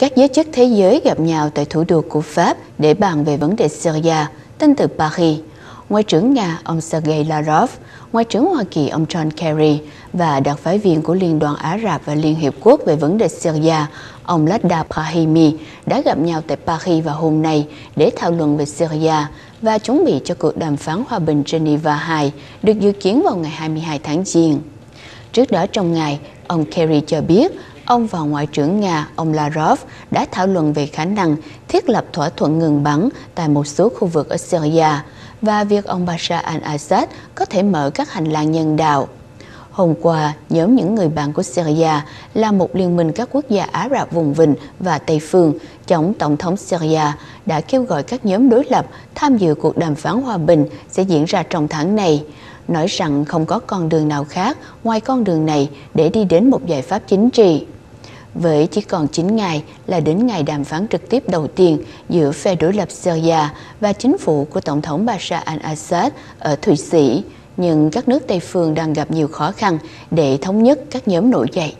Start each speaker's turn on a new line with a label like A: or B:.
A: Các giới chức thế giới gặp nhau tại thủ đô của Pháp để bàn về vấn đề Syria, tin từ Paris. Ngoại trưởng Nga ông Sergei Lavrov, Ngoại trưởng Hoa Kỳ ông John Kerry và đặc phái viên của Liên đoàn Ả Rập và Liên Hiệp Quốc về vấn đề Syria, ông Ladda Brahimi đã gặp nhau tại Paris vào hôm nay để thảo luận về Syria và chuẩn bị cho cuộc đàm phán hòa bình Geneva 2 được dự kiến vào ngày 22 tháng Giêng. Trước đó trong ngày, ông Kerry cho biết ông và Ngoại trưởng Nga ông Lavrov đã thảo luận về khả năng thiết lập thỏa thuận ngừng bắn tại một số khu vực ở Syria và việc ông Bashar al-Assad có thể mở các hành lang nhân đạo. Hôm qua, nhóm những người bạn của Syria là một liên minh các quốc gia Ả Rập vùng vịnh và Tây Phương chống Tổng thống Syria đã kêu gọi các nhóm đối lập tham dự cuộc đàm phán hòa bình sẽ diễn ra trong tháng này, nói rằng không có con đường nào khác ngoài con đường này để đi đến một giải pháp chính trị. Với chỉ còn 9 ngày là đến ngày đàm phán trực tiếp đầu tiên giữa phe đối lập Syria và chính phủ của Tổng thống Bashar al-Assad ở Thụy Sĩ, nhưng các nước Tây phương đang gặp nhiều khó khăn để thống nhất các nhóm nổi dậy.